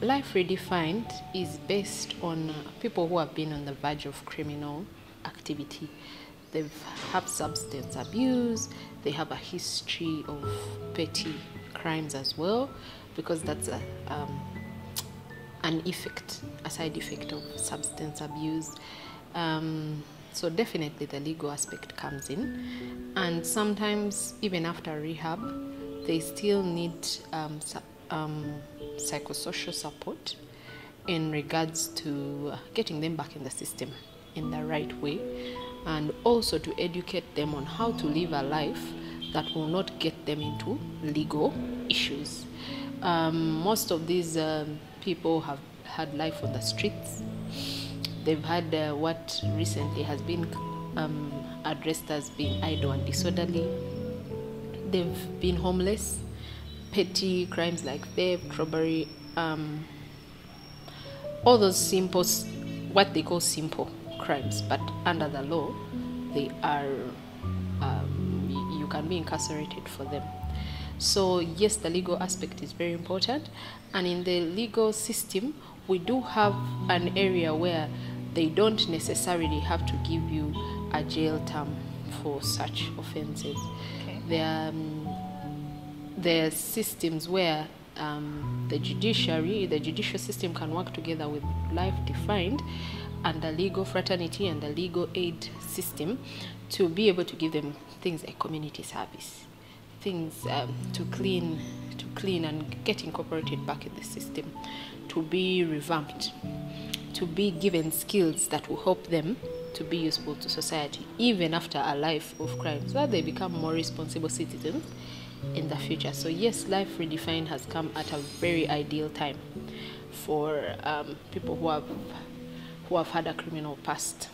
Life Redefined is based on uh, people who have been on the verge of criminal activity. They've have substance abuse, they have a history of petty crimes as well, because that's a, um, an effect, a side effect of substance abuse. Um, so definitely the legal aspect comes in, and sometimes even after rehab, they still need um, um, psychosocial support in regards to uh, getting them back in the system in the right way, and also to educate them on how to live a life that will not get them into legal issues. Um, most of these um, people have had life on the streets. They've had uh, what recently has been um, addressed as being idle and disorderly. They've been homeless, petty crimes like theft, robbery, um, all those simple, what they call simple crimes, but under the law, they are, um, you can be incarcerated for them. So, yes, the legal aspect is very important. And in the legal system, we do have an area where they don't necessarily have to give you a jail term for such offenses. Okay. There are, um, are systems where um, the judiciary, the judicial system can work together with life defined and the legal fraternity and the legal aid system to be able to give them things like community service, things um, to clean, to clean and get incorporated back in the system, to be revamped, to be given skills that will help them to be useful to society, even after a life of crime, so that they become more responsible citizens in the future. So yes, life redefined has come at a very ideal time for um, people who have who have had a criminal past.